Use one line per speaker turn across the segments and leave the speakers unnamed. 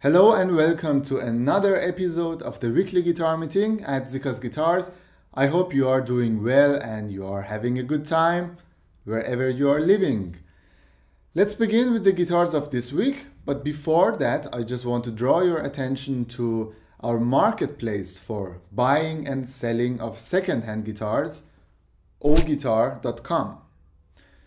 Hello and welcome to another episode of the weekly guitar meeting at Siccas Guitars. I hope you are doing well and you are having a good time wherever you are living. Let's begin with the guitars of this week, but before that, I just want to draw your attention to our marketplace for buying and selling of second-hand guitars, ohguitar.com.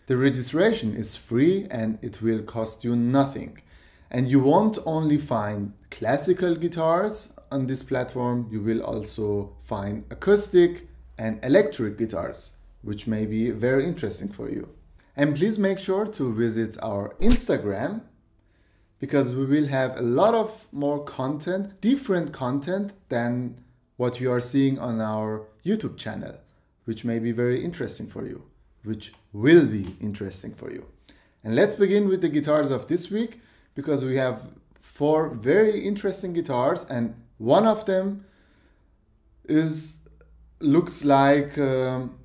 The registration is free and it will cost you nothing. And you won't only find classical guitars on this platform, you will also find acoustic and electric guitars, which may be very interesting for you. And please make sure to visit our Instagram because we will have a lot of more content, different content than what you are seeing on our YouTube channel, which may be very interesting for you, which will be interesting for you. And let's begin with the guitars of this week because we have four very interesting guitars and one of them is looks like um,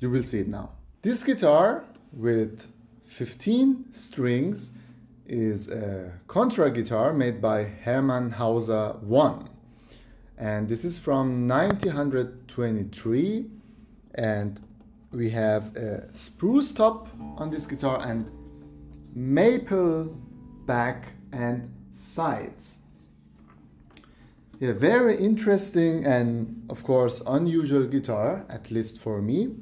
you will see it now. This guitar with 15 strings is a contra guitar made by Hermann Hauser 1 and this is from 1923 and we have a spruce top on this guitar and maple back and sides. Yeah, very interesting and of course unusual guitar, at least for me.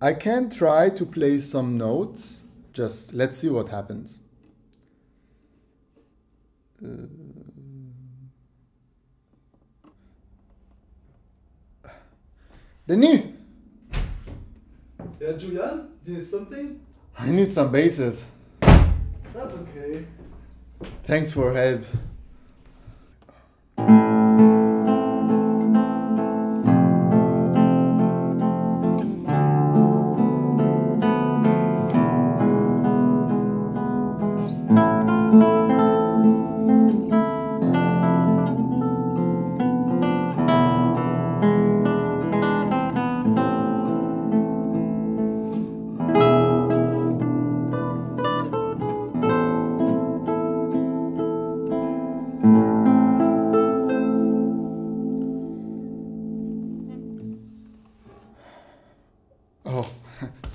I can try to play some notes, just let's see what happens. Uh, Denis!
Yeah, Julian, do you need something?
I need some bases.
That's okay.
Thanks for help.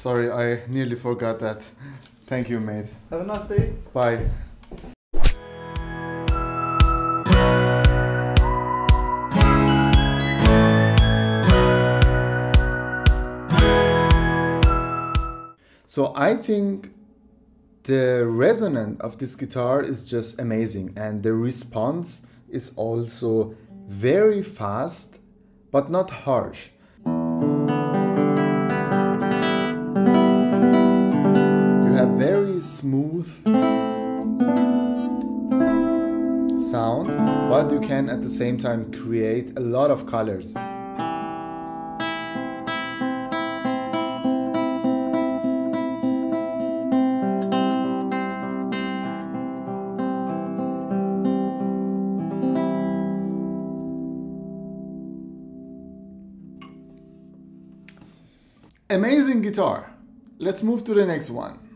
Sorry, I nearly forgot that. Thank you, mate.
Have a nice day.
Bye. So I think the resonance of this guitar is just amazing and the response is also very fast but not harsh. Smooth sound, but you can at the same time create a lot of colors. Amazing guitar. Let's move to the next one.